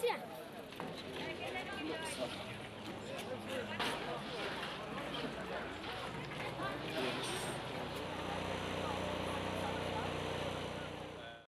是